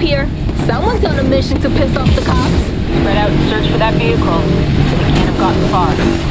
here. Someone's on a mission to piss off the cops. Spread out and search for that vehicle. They can't have gotten far.